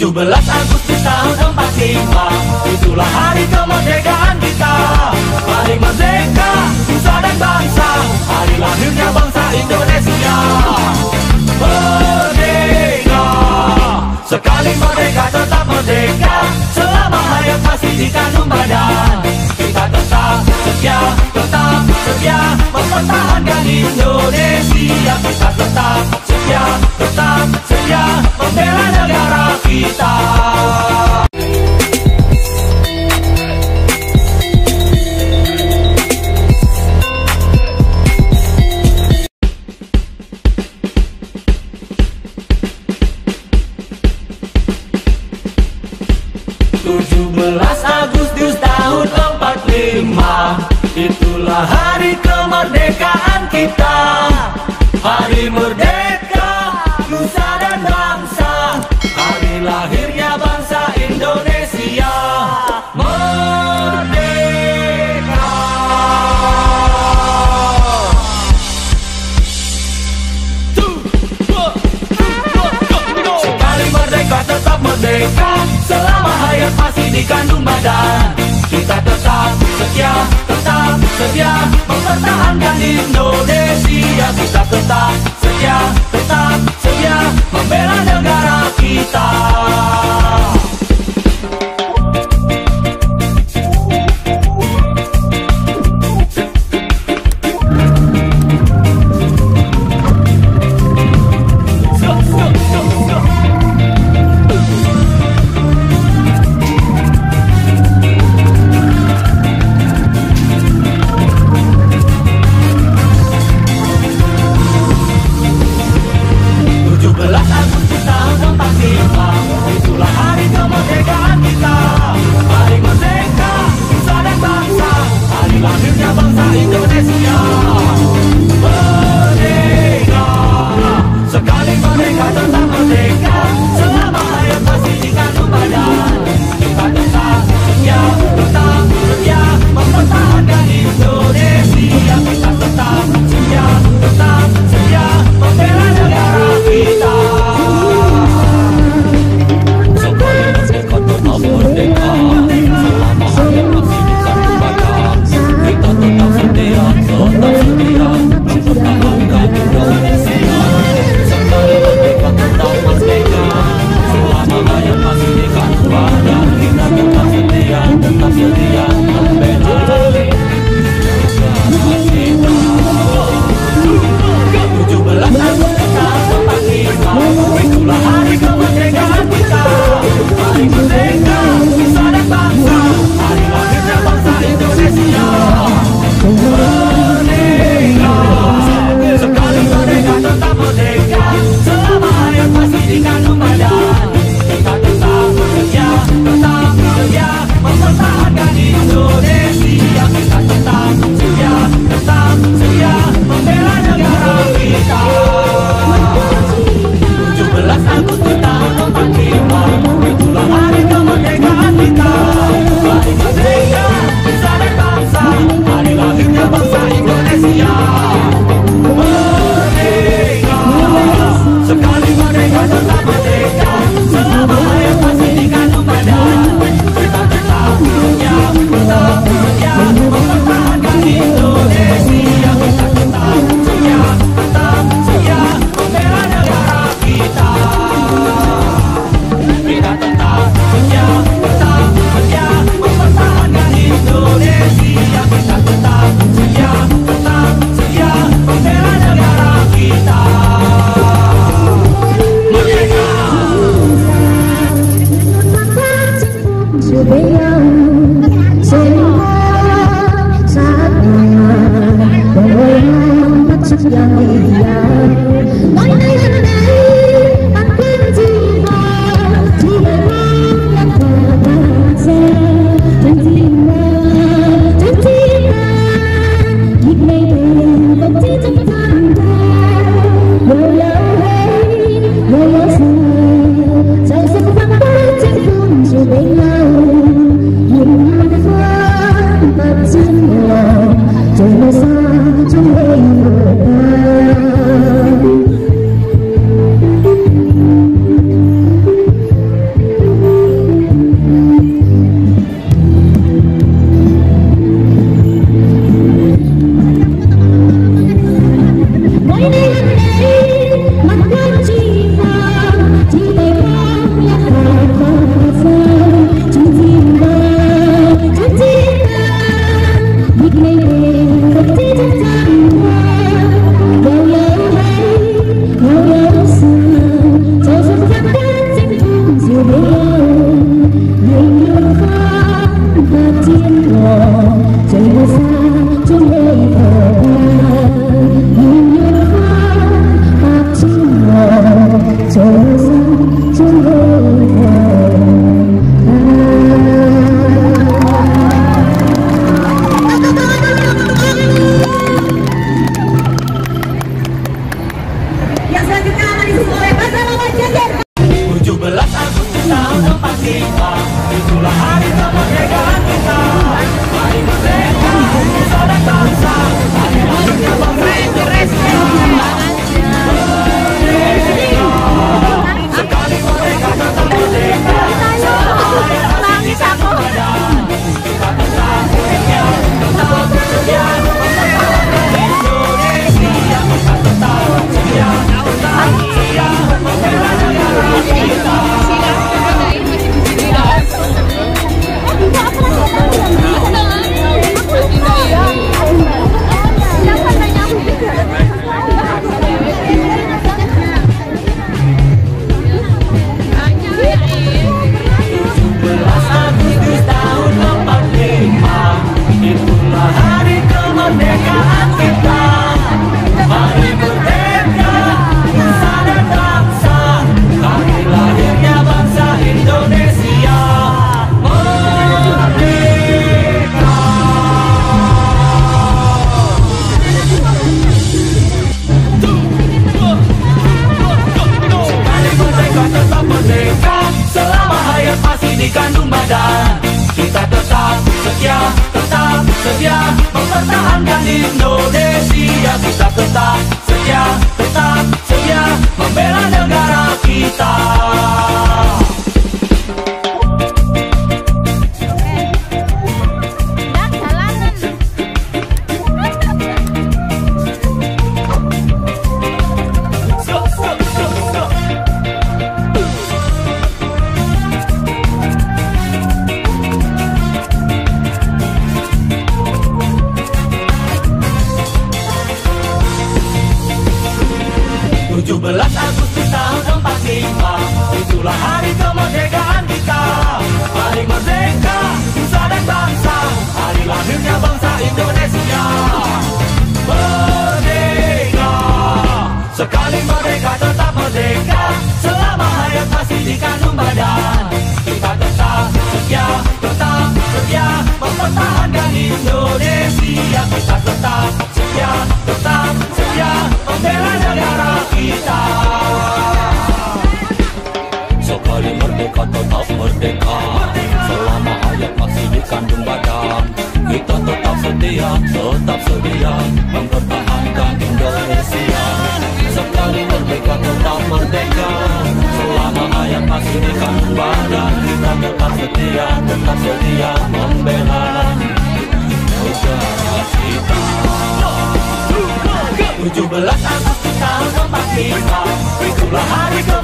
17 Agustus tahun 45 Itulah hari kemerdekaan kita. Hari merdeka, nusa dan bangsa. Hari lahirnya bangsa Indonesia. Merdeka. Sekali merdeka tetap merdeka. Selama hayat masih dikandung badan. Kita tetap setia, tetap setia Mempertahankan Indonesia. Kita tetap setia, tetap setia Membela negara kita. Tujuh belas Agustus tahun 45 Itulah hari kemerdekaan kita. Hari merdeka, merdeka Selama hayat masih dikandung badan. Kita tetap setia, tetap setia Mempertahankan Indonesia. Kita tetap setia, tetap setia Membela negara kita duyên lòng trời mơ xa trong đêm mưa ta người nhớ khát và thiên ngò trời mưa xa Indonesia kita tetap setia, tetap setia membela negara kita. Sekali merdeka tetap merdeka, selama hayat masih di kandung badan. Kita tetap setia, tetap setia mempertahankan Indonesia. Sekali merdeka tetap merdeka, selama hayat masih di kandung badan. Kita tetap setia, tetap setia membela. 17 Agustus tahun 45 Itulah hari ke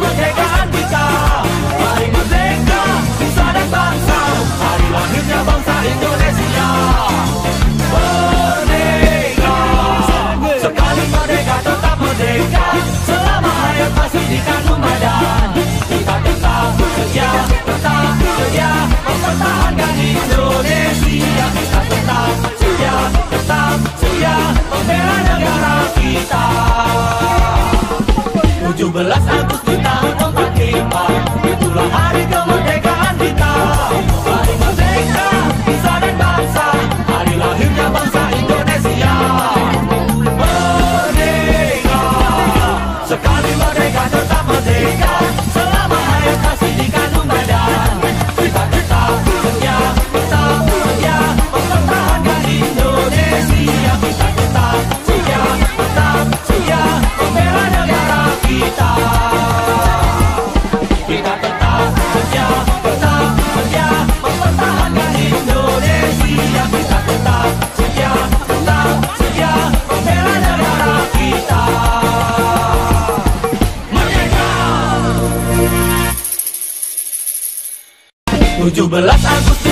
17 Agustus